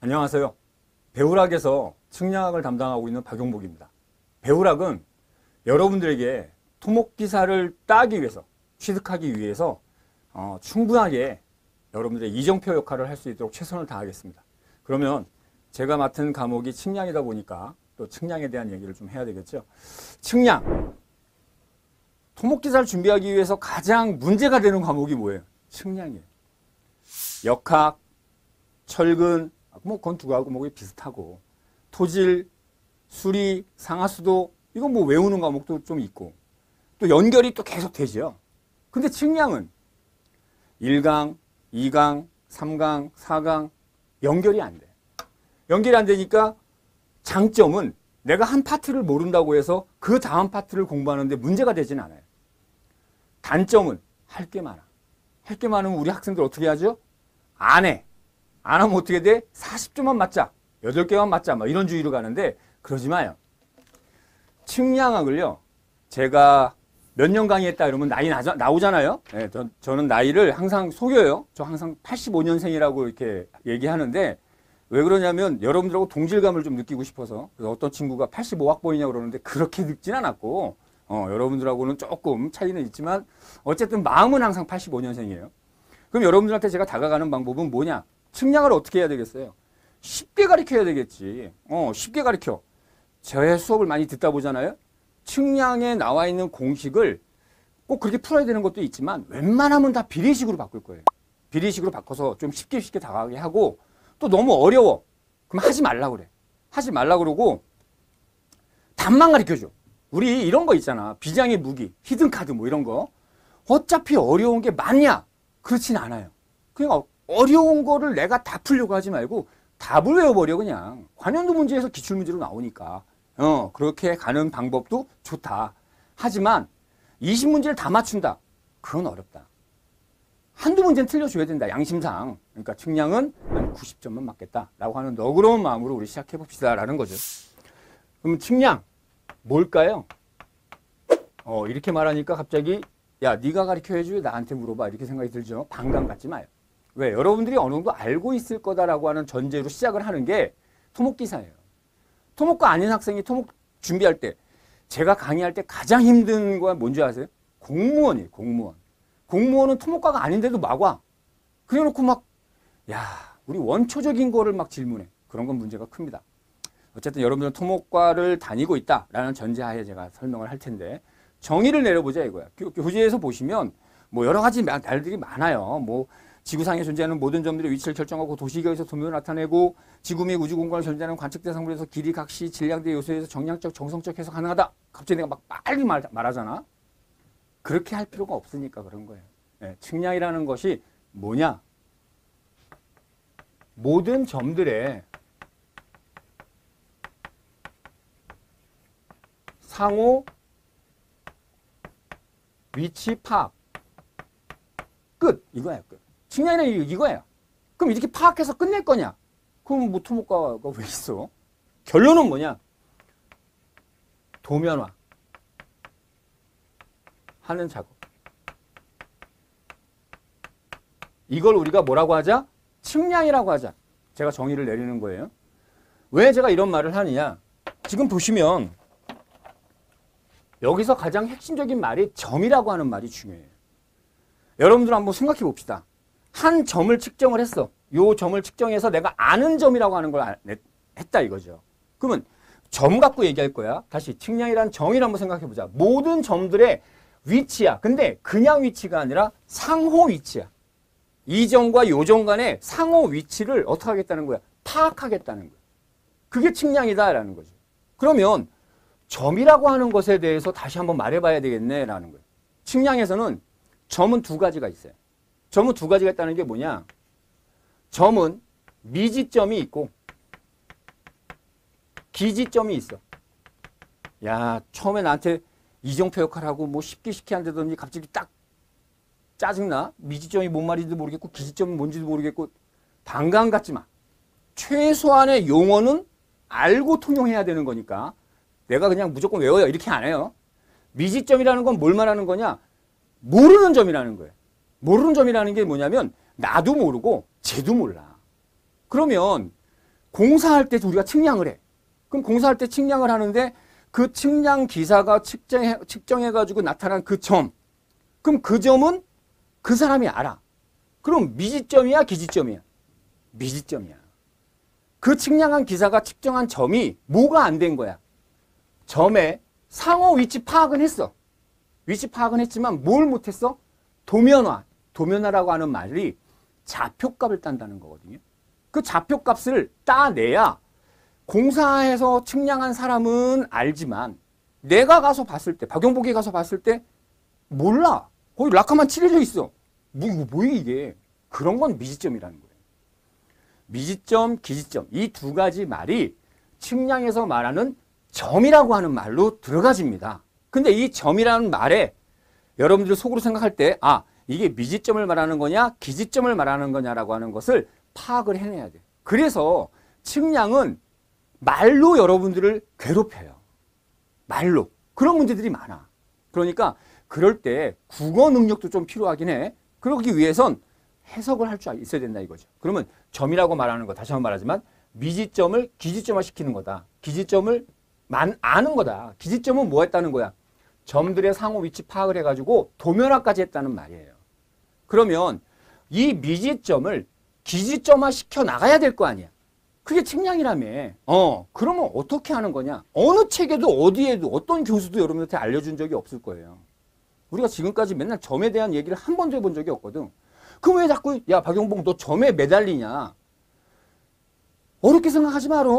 안녕하세요. 배우락에서 측량학을 담당하고 있는 박용복입니다. 배우락은 여러분들에게 토목기사를 따기 위해서, 취득하기 위해서 어, 충분하게 여러분들의 이정표 역할을 할 수 있도록 최선을 다하겠습니다. 그러면 제가 맡은 과목이 측량이다 보니까 또 측량에 대한 얘기를 좀 해야 되겠죠. 측량. 토목기사를 준비하기 위해서 가장 문제가 되는 과목이 뭐예요? 측량이에요. 역학, 철근, 뭐 그건 두 과목이 비슷하고 토질, 수리, 상하수도 이건 뭐 외우는 과목도 좀 있고 또 연결이 또 계속 되죠. 근데 측량은 1강, 2강, 3강, 4강 연결이 안 돼. 연결이 안 되니까 장점은 내가 한 파트를 모른다고 해서 그 다음 파트를 공부하는데 문제가 되진 않아요. 단점은 할 게 많아. 할 게 많으면 우리 학생들 어떻게 하죠? 안 해. 안 하면 어떻게 돼? 40점만 맞자. 8개만 맞자. 막 이런 주의로 가는데 그러지 마요. 측량학을요. 제가 몇 년 강의했다 이러면 나이 나자, 나오잖아요. 네, 저, 저는 나이를 항상 속여요. 저 항상 85년생이라고 이렇게 얘기하는데 왜 그러냐면 여러분들하고 동질감을 좀 느끼고 싶어서 어떤 친구가 85학번이냐고 그러는데 그렇게 늙진 않았고 어, 여러분들하고는 조금 차이는 있지만 어쨌든 마음은 항상 85년생이에요. 그럼 여러분들한테 제가 다가가는 방법은 뭐냐? 측량을 어떻게 해야 되겠어요? 쉽게 가르쳐야 되겠지. 어, 쉽게 가르쳐. 제 수업을 많이 듣다 보잖아요. 측량에 나와 있는 공식을 꼭 그렇게 풀어야 되는 것도 있지만 웬만하면 다 비례식으로 바꿀 거예요. 비례식으로 바꿔서 좀 쉽게 쉽게 다가가게 하고 또 너무 어려워. 그럼 하지 말라 그래. 하지 말라 그러고 답만 가르쳐 줘. 우리 이런 거 있잖아. 비장의 무기, 히든 카드 뭐 이런 거. 어차피 어려운 게 맞냐? 그렇진 않아요. 그냥 어려운 거를 내가 다 풀려고 하지 말고 답을 외워버려 그냥. 관연도 문제에서 기출문제로 나오니까. 어, 그렇게 가는 방법도 좋다. 하지만 20문제를 다 맞춘다. 그건 어렵다. 한두 문제는 틀려줘야 된다. 양심상. 그러니까 측량은 한 90점만 맞겠다라고 하는 너그러운 마음으로 우리 시작해 봅시다라는 거죠. 그럼 측량 뭘까요? 어, 이렇게 말하니까 갑자기 야, 네가 가르쳐야지 왜 나한테 물어봐. 이렇게 생각이 들죠. 반감 갖지 마요. 왜? 여러분들이 어느 정도 알고 있을 거다라고 하는 전제로 시작을 하는 게 토목기사예요. 토목과 아닌 학생이 토목 준비할 때 제가 강의할 때 가장 힘든 건 뭔지 아세요? 공무원이에요. 공무원. 공무원은 토목과가 아닌데도 막 와. 그래놓고 막 야, 우리 원초적인 거를 막 질문해. 그런 건 문제가 큽니다. 어쨌든 여러분들은 토목과를 다니고 있다라는 전제하에 제가 설명을 할 텐데 정의를 내려보자 이거야. 교재에서 보시면 뭐 여러 가지 말들이 많아요. 뭐 지구상에 존재하는 모든 점들의 위치를 결정하고 도시계에서 도면을 나타내고 지구 및 우주 공간을 존재하는 관측 대상물에서 길이, 각시, 질량대 요소에서 정량적, 정성적 해석 가능하다. 갑자기 내가 막 빨리 말, 말하잖아. 그렇게 할 필요가 없으니까 그런 거예요. 네, 측량이라는 것이 뭐냐? 모든 점들의 상호 위치 파악. 끝. 이거야 끝. 측량이란 이거예요. 그럼 이렇게 파악해서 끝낼 거냐? 그럼 뭐 토목과가 왜 있어? 결론은 뭐냐? 도면화 하는 작업. 이걸 우리가 뭐라고 하자? 측량이라고 하자. 제가 정의를 내리는 거예요. 왜 제가 이런 말을 하느냐? 지금 보시면 여기서 가장 핵심적인 말이 점이라고 하는 말이 중요해요. 여러분들 한번 생각해 봅시다. 한 점을 측정을 했어. 요 점을 측정해서 내가 아는 점이라고 하는 걸 했다 이거죠. 그러면 점 갖고 얘기할 거야. 다시 측량이란 정의를 한번 생각해 보자. 모든 점들의 위치야. 근데 그냥 위치가 아니라 상호 위치야. 이 점과 요 점 간의 상호 위치를 어떻게 하겠다는 거야? 파악하겠다는 거야. 그게 측량이다라는 거죠. 그러면 점이라고 하는 것에 대해서 다시 한번 말해봐야 되겠네라는 거예요. 측량에서는 점은 두 가지가 있어요. 점은 두 가지가 있다는 게 뭐냐? 점은 미지점이 있고 기지점이 있어. 야 처음에 나한테 이정표 역할하고 뭐 쉽게 쉽게 한다더니 갑자기 딱 짜증나? 미지점이 뭔 말인지도 모르겠고 기지점이 뭔지도 모르겠고 반감 갖지 마. 최소한의 용어는 알고 통용해야 되는 거니까 내가 그냥 무조건 외워요. 이렇게 안 해요. 미지점이라는 건 뭘 말하는 거냐? 모르는 점이라는 거예요. 모르는 점이라는 게 뭐냐면 나도 모르고 쟤도 몰라. 그러면 공사할 때 우리가 측량을 해. 그럼 공사할 때 측량을 하는데 그 측량 기사가 측정해, 측정해가지고 나타난 그 점. 그럼 그 점은 그 사람이 알아. 그럼 미지점이야, 기지점이야? 미지점이야. 그 측량한 기사가 측정한 점이 뭐가 안 된 거야? 점의 상호 위치 파악은 했어. 위치 파악은 했지만 뭘 못했어? 도면화. 도면화라고 하는 말이 좌표값을 딴다는 거거든요. 그 좌표값을 따내야 공사해서 측량한 사람은 알지만 내가 가서 봤을 때 박용복이 가서 봤을 때 몰라. 거기 락카만 칠해져 있어. 뭐 뭐야 이게. 그런 건 미지점이라는 거예요. 미지점, 기지점 이 두 가지 말이 측량에서 말하는 점이라고 하는 말로 들어가집니다. 근데 이 점이라는 말에 여러분들 속으로 생각할 때 아, 이게 미지점을 말하는 거냐, 기지점을 말하는 거냐라고 하는 것을 파악을 해내야 돼. 그래서 측량은 말로 여러분들을 괴롭혀요. 말로. 그런 문제들이 많아. 그러니까 그럴 때 국어 능력도 좀 필요하긴 해. 그러기 위해선 해석을 할 줄 있어야 된다 이거죠. 그러면 점이라고 말하는 거 다시 한번 말하지만 미지점을 기지점화 시키는 거다. 기지점을 만 아는 거다. 기지점은 뭐 했다는 거야? 점들의 상호 위치 파악을 해가지고 도면화까지 했다는 말이에요. 그러면 이 미지점을 기지점화 시켜 나가야 될 거 아니야. 그게 측량이라며. 어, 그러면 어떻게 하는 거냐? 어느 책에도 어디에도 어떤 교수도 여러분한테 알려준 적이 없을 거예요. 우리가 지금까지 맨날 점에 대한 얘기를 한 번도 해본 적이 없거든. 그럼 왜 자꾸 야 박용봉 너 점에 매달리냐? 어렵게 생각하지 마라.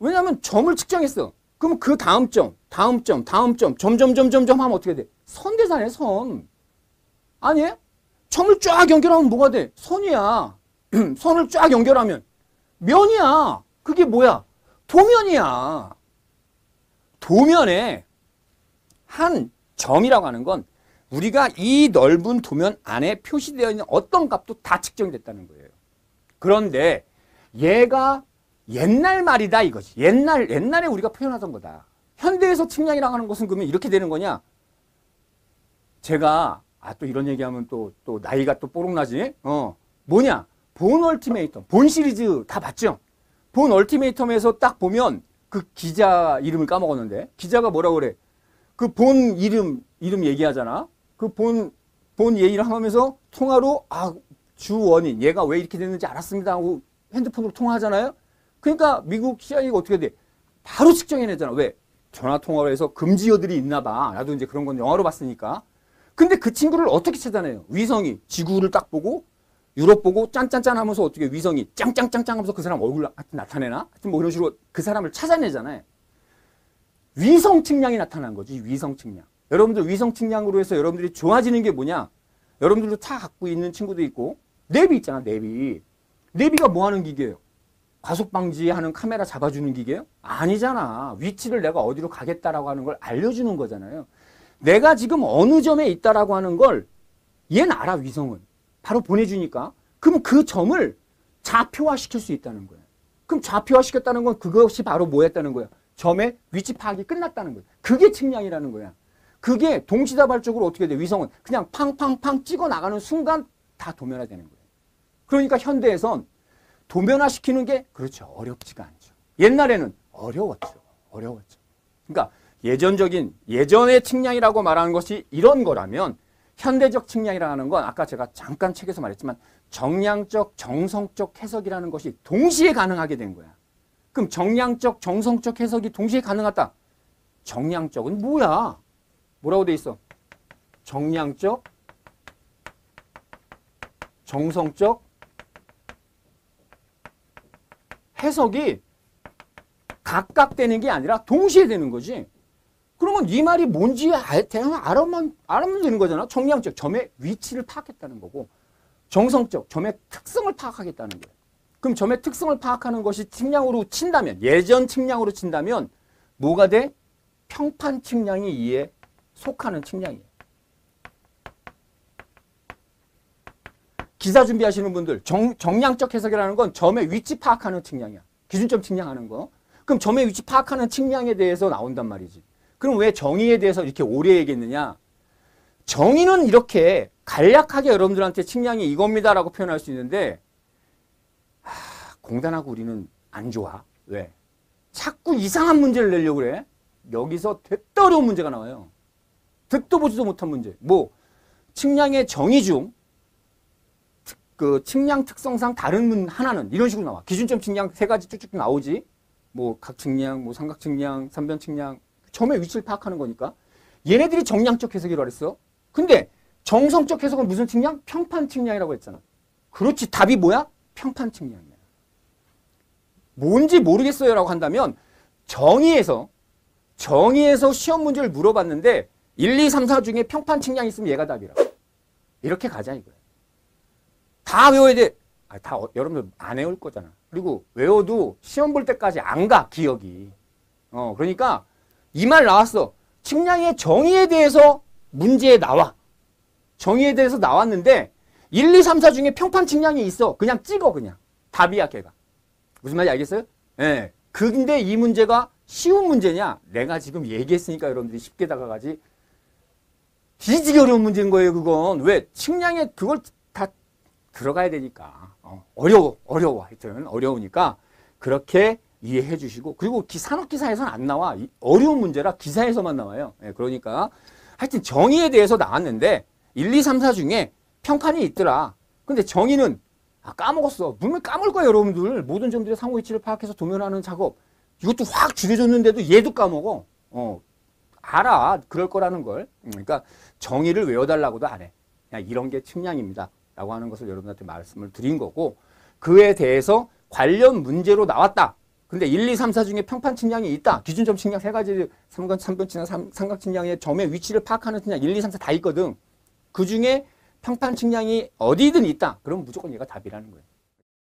왜냐하면 점을 측정했어. 그럼 그 다음 점, 다음 점, 다음 점, 점점점점점 하면 어떻게 돼? 선대잖아요, 선. 아니에요? 점을 쫙 연결하면 뭐가 돼? 선이야. 선을 쫙 연결하면 면이야. 그게 뭐야? 도면이야. 도면에 한 점이라고 하는 건 우리가 이 넓은 도면 안에 표시되어 있는 어떤 값도 다 측정됐다는 거예요. 그런데 얘가 옛날 말이다 이거지. 옛날 옛날에 우리가 표현하던 거다. 현대에서 측량이라고 하는 것은 그러면 이렇게 되는 거냐? 제가 아 또 이런 얘기하면 또또 나이가 또 뽀록나지? 어 뭐냐? 본 얼티메이터, 본 시리즈 다 봤죠? 본 얼티메이텀에서 딱 보면 그 기자 이름을 까먹었는데 기자가 뭐라고 그래? 그 본 이름 이름 얘기하잖아. 그 본 본 얘기를 하면서 통화로 아 주원인 얘가 왜 이렇게 됐는지 알았습니다 하고 핸드폰으로 통화하잖아요. 그러니까 미국 CIA가 어떻게 돼? 바로 측정해내잖아. 왜? 전화 통화로 해서 금지어들이 있나 봐. 나도 이제 그런 건 영화로 봤으니까. 근데 그 친구를 어떻게 찾아내요? 위성이 지구를 딱 보고 유럽 보고 짠짠짠 하면서 어떻게 위성이 짱짱짱짱 하면서 그 사람 얼굴 나타내나? 하여튼 뭐 그런 식으로 그 사람을 찾아내잖아요. 위성 측량이 나타난 거지. 위성 측량. 여러분들 위성 측량으로 해서 여러분들이 좋아지는 게 뭐냐? 여러분들도 다 갖고 있는 친구도 있고 내비 있잖아. 내비. 내비가 뭐 하는 기계예요? 과속 방지하는 카메라 잡아주는 기계요? 아니잖아. 위치를 내가 어디로 가겠다라고 하는 걸 알려주는 거잖아요. 내가 지금 어느 점에 있다라고 하는 걸 얘는 알아 위성은. 바로 보내주니까. 그럼 그 점을 좌표화 시킬 수 있다는 거예요. 그럼 좌표화 시켰다는 건 그것이 바로 뭐였다는 거야? 점의 위치 파악이 끝났다는 거예요. 그게 측량이라는 거야. 그게 동시다발적으로 어떻게 돼? 위성은 그냥 팡팡팡 찍어 나가는 순간 다 도면화되는 거예요. 그러니까 현대에선 도면화시키는 게 그렇죠. 어렵지가 않죠. 옛날에는 어려웠죠. 어려웠죠. 그러니까 예전적인 예전의 측량이라고 말하는 것이 이런 거라면 현대적 측량이라는 건 아까 제가 잠깐 책에서 말했지만 정량적, 정성적 해석이라는 것이 동시에 가능하게 된 거야. 그럼 정량적, 정성적 해석이 동시에 가능하다. 정량적은 뭐야? 뭐라고 돼 있어? 정량적, 정성적 해석이 각각 되는 게 아니라 동시에 되는 거지. 그러면 이 말이 뭔지 대충 알아만, 알아면 되는 거잖아. 정량적, 점의 위치를 파악했다는 거고 정성적, 점의 특성을 파악하겠다는 거예요. 그럼 점의 특성을 파악하는 것이 측량으로 친다면 예전 측량으로 친다면 뭐가 돼? 평판 측량이 이에 속하는 측량이에요. 기사 준비하시는 분들 정, 정량적 해석이라는 건 점의 위치 파악하는 측량이야. 기준점 측량하는 거. 그럼 점의 위치 파악하는 측량에 대해서 나온단 말이지. 그럼 왜 정의에 대해서 이렇게 오래 얘기했느냐? 정의는 이렇게 간략하게 여러분들한테 측량이 이겁니다라고 표현할 수 있는데 하, 공단하고 우리는 안 좋아. 왜? 자꾸 이상한 문제를 내려고 그래. 여기서 됐다 어려운 문제가 나와요. 듣도 보지도 못한 문제. 뭐 측량의 정의 중 그 측량 특성상 다른 문 하나는 이런 식으로 나와. 기준점 측량 세 가지 쭉쭉 나오지. 뭐 각 측량, 뭐 삼각 측량, 삼변 측량, 점의 위치를 파악하는 거니까. 얘네들이 정량적 해석이라고 그랬어. 근데 정성적 해석은 무슨 측량? 평판 측량이라고 했잖아. 그렇지. 답이 뭐야? 평판 측량이야. 뭔지 모르겠어요 라고 한다면 정의에서 정의에서 시험 문제를 물어봤는데 1, 2, 3, 4 중에 평판 측량이 있으면 얘가 답이라. 이렇게 가자 이거야. 다 외워야 돼. 아, 다 어- 여러분들 안 외울 거잖아. 그리고 외워도 시험 볼 때까지 안 가, 기억이. 어, 그러니까 이 말 나왔어. 측량의 정의에 대해서 문제에 나와. 정의에 대해서 나왔는데 1, 2, 3, 4 중에 평판 측량이 있어. 그냥 찍어 그냥. 답이야 걔가. 무슨 말인지 알겠어요? 예. 근데 이 문제가 쉬운 문제냐? 내가 지금 얘기했으니까 여러분들이 쉽게 다가가지. 뒤지기 어려운 문제인 거예요, 그건. 왜? 측량에 그걸 다 들어가야 되니까. 어, 어려워, 어려워. 하여튼 어려우니까 그렇게 이해해 주시고. 그리고 기, 산업기사에서는 안 나와. 이 어려운 문제라 기사에서만 나와요. 예, 그러니까 하여튼 정의에 대해서 나왔는데 1, 2, 3, 4 중에 평판이 있더라. 근데 정의는 아, 까먹었어. 분명 까먹을 거예요, 여러분들. 모든 점들의 상호 위치를 파악해서 도면하는 작업. 이것도 확 줄여줬는데도 얘도 까먹어. 어, 알아. 그럴 거라는 걸. 음, 그러니까 정의를 외워달라고도 안 해. 그냥 이런 게 측량입니다. 라고 하는 것을 여러분한테 말씀을 드린 거고, 그에 대해서 관련 문제로 나왔다. 근데 1, 2, 3, 4 중에 평판 측량이 있다. 기준점 측량 세 가지, 삼각, 삼변 측량, 삼- 삼각 측량의 점의 위치를 파악하는 측량 1, 2, 3, 4 다 있거든. 그 중에 평판 측량이 어디든 있다. 그럼 무조건 얘가 답이라는 거예요.